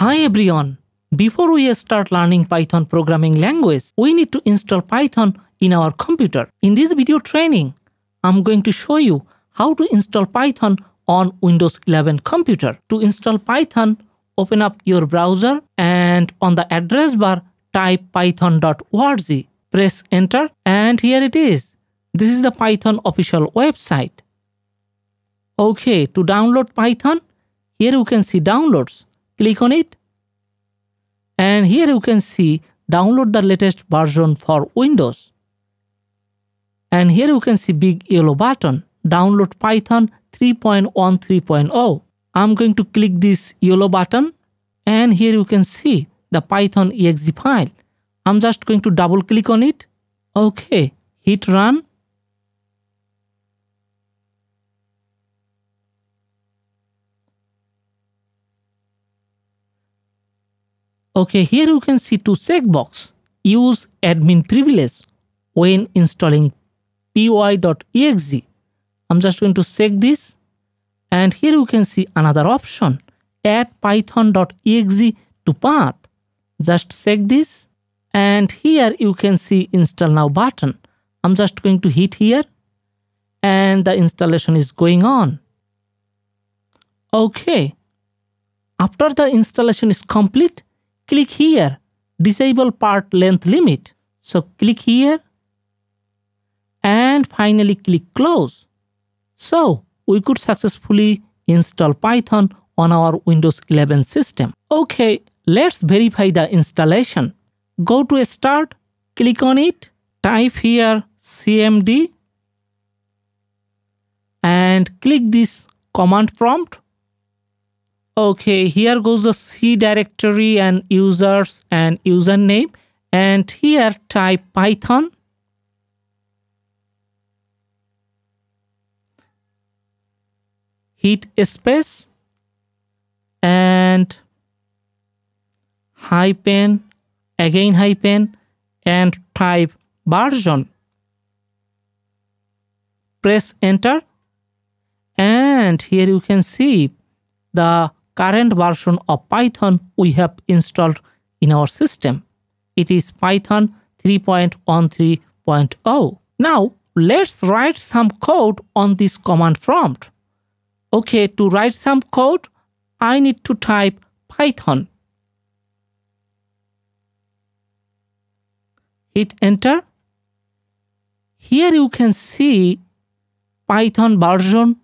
Hi everyone! Before we start learning Python programming language, we need to install Python in our computer. In this video training, I'm going to show you how to install Python on Windows 11 computer. To install Python, open up your browser and on the address bar type python.org. Press enter and here it is. This is the Python official website. Okay, to download Python, here you can see downloads. Click on it. And here you can see download the latest version for Windows. And here you can see big yellow button, download Python 3.13.0. I'm going to click this yellow button and here you can see the Python exe file. I'm just going to double click on it. Okay, hit run Okay, here you can see two checkbox. Use admin privilege when installing py.exe. I'm just going to check this. And here you can see another option. Add python.exe to path. Just check this. And here you can see install now button. I'm just going to hit here. And the installation is going on. Okay. After the installation is complete, click here, disable path length limit. So click here and finally click close. So we could successfully install Python on our Windows 11 system. Okay, let's verify the installation. Go to start, click on it, type here cmd and click this command prompt okay here goes the c directory and users and username. And here type python. Hit space. And hyphen again hyphen and type version. Press enter. And here you can see the current version of Python we have installed in our system. It is Python 3.13.0. Now, let's write some code on this command prompt. Okay, to write some code, I need to type Python. Hit enter. Here you can see Python version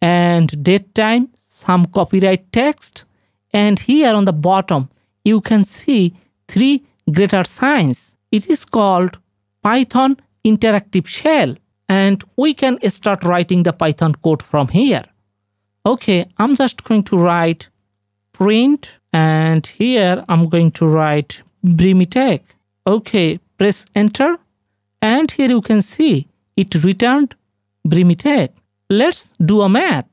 and date time some copyright text and here on the bottom you can see three greater signs. It is called Python Interactive Shell and we can start writing the Python code from here. Okay, I'm just going to write print and here I'm going to write Brimitech. Okay, press enter and here you can see it returned Brimitech. Let's do a math.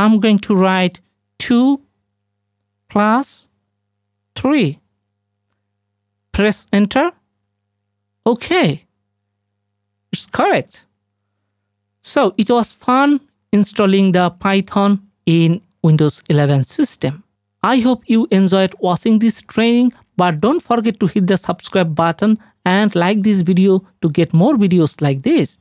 I'm going to write 2 plus 3. Press enter. Okay, it's correct. So it was fun installing the Python in Windows 11 system. I hope you enjoyed watching this training but don't forget to hit the subscribe button and like this video to get more videos like this.